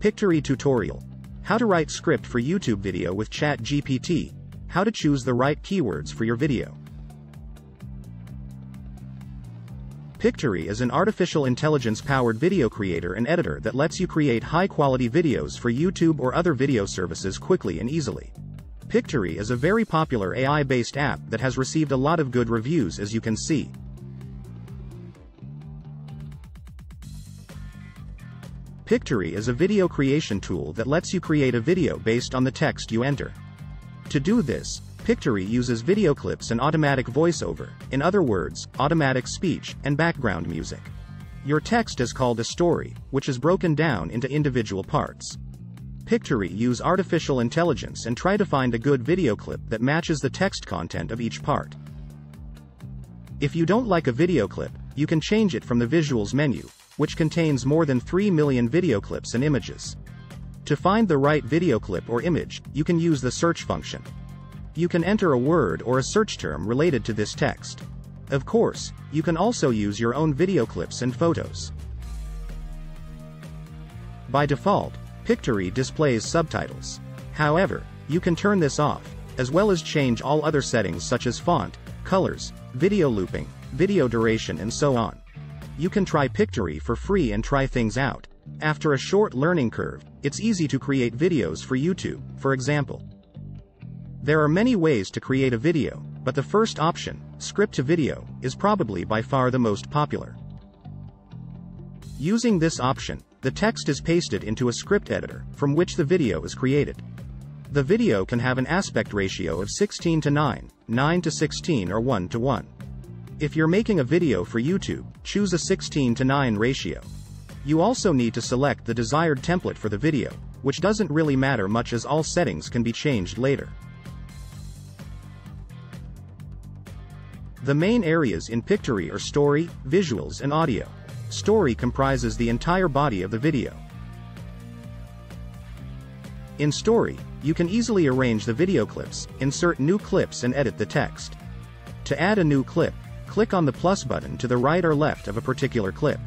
Pictory tutorial. How to write script for YouTube video with ChatGPT. How to choose the right keywords for your video. Pictory is an artificial intelligence-powered video creator and editor that lets you create high-quality videos for YouTube or other video services quickly and easily. Pictory is a very popular AI-based app that has received a lot of good reviews as you can see. Pictory is a video creation tool that lets you create a video based on the text you enter. To do this, Pictory uses video clips and automatic voiceover, in other words, automatic speech, and background music. Your text is called a story, which is broken down into individual parts. Pictory use artificial intelligence and try to find a good video clip that matches the text content of each part. If you don't like a video clip, you can change it from the visuals menu, which contains more than 3 million video clips and images. To find the right video clip or image, you can use the search function. You can enter a word or a search term related to this text. Of course, you can also use your own video clips and photos. By default, Pictory displays subtitles. However, you can turn this off, as well as change all other settings such as font, colors, video looping, video duration and so on. You can try Pictory for free and try things out. After a short learning curve, it's easy to create videos for YouTube, for example. There are many ways to create a video, but the first option, script to video, is probably by far the most popular. Using this option, the text is pasted into a script editor, from which the video is created. The video can have an aspect ratio of 16 to 9, 9 to 16 or 1 to 1. If you're making a video for YouTube, choose a 16 to 9 ratio. You also need to select the desired template for the video, which doesn't really matter much as all settings can be changed later. The main areas in Pictory are story, visuals and audio. Story comprises the entire body of the video. In Story, you can easily arrange the video clips, insert new clips and edit the text. To add a new clip, click on the plus button to the right or left of a particular clip.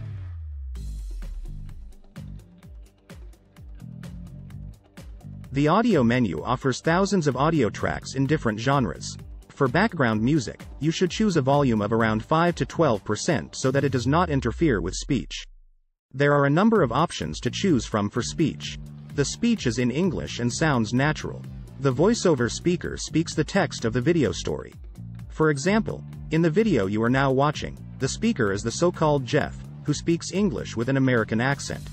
The audio menu offers thousands of audio tracks in different genres. For background music, you should choose a volume of around 5 to 12% so that it does not interfere with speech. There are a number of options to choose from for speech. The speech is in English and sounds natural. The voiceover speaker speaks the text of the video story. For example, in the video you are now watching, the speaker is the so-called Jeff, who speaks English with an American accent.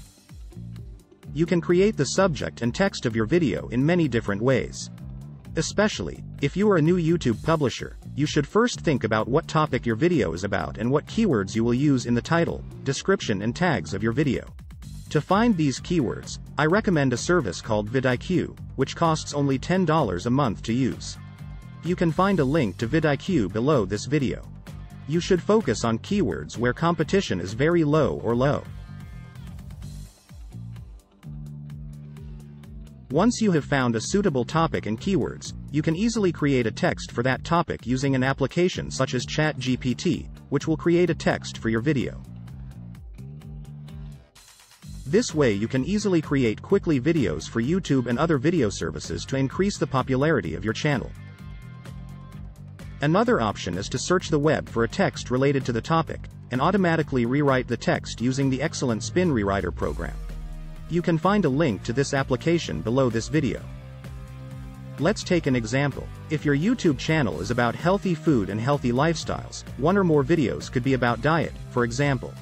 You can create the subject and text of your video in many different ways. Especially, if you are a new YouTube publisher, you should first think about what topic your video is about and what keywords you will use in the title, description and tags of your video. To find these keywords, I recommend a service called vidIQ, which costs only $10 a month to use. You can find a link to vidIQ below this video. You should focus on keywords where competition is very low or low. Once you have found a suitable topic and keywords, you can easily create a text for that topic using an application such as ChatGPT, which will create a text for your video. This way you can easily create quickly videos for YouTube and other video services to increase the popularity of your channel. Another option is to search the web for a text related to the topic, and automatically rewrite the text using the excellent Spin Rewriter program. You can find a link to this application below this video. Let's take an example. If your YouTube channel is about healthy food and healthy lifestyles, one or more videos could be about diet, for example.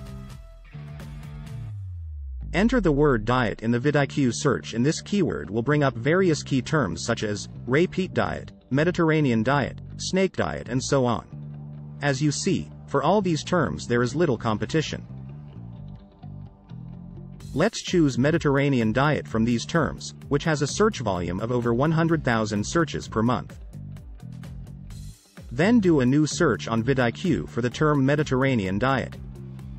Enter the word diet in the vidIQ search and this keyword will bring up various key terms such as repeat diet, Mediterranean diet, snake diet and so on. As you see, for all these terms there is little competition. Let's choose Mediterranean diet from these terms, which has a search volume of over 100,000 searches per month. Then do a new search on vidIQ for the term Mediterranean diet.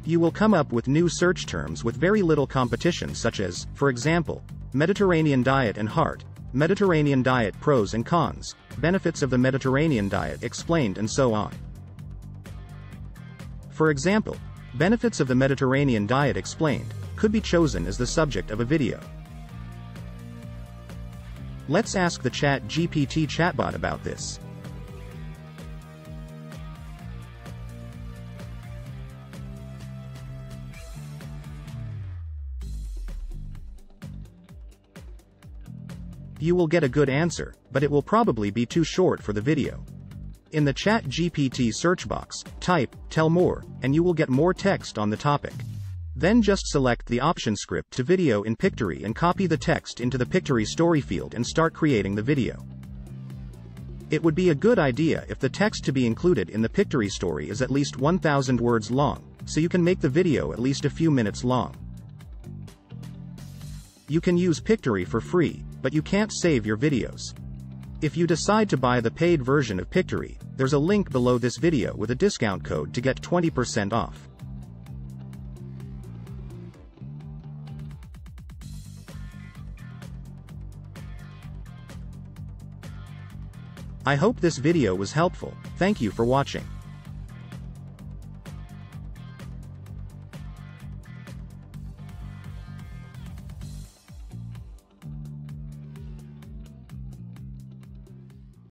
You will come up with new search terms with very little competition such as, for example, Mediterranean diet and heart, Mediterranean diet pros and cons, benefits of the Mediterranean diet explained and so on. For example, benefits of the Mediterranean diet explained could be chosen as the subject of a video. Let's ask the chat GPT chatbot about this. You will get a good answer, but it will probably be too short for the video. In the Chat GPT search box, type, tell more, and you will get more text on the topic. Then just select the option script to video in Pictory and copy the text into the Pictory story field and start creating the video. It would be a good idea if the text to be included in the Pictory story is at least 1000 words long, so you can make the video at least a few minutes long. You can use Pictory for free, but you can't save your videos. If you decide to buy the paid version of Pictory, there's a link below this video with a discount code to get 20% off. I hope this video was helpful, thank you for watching.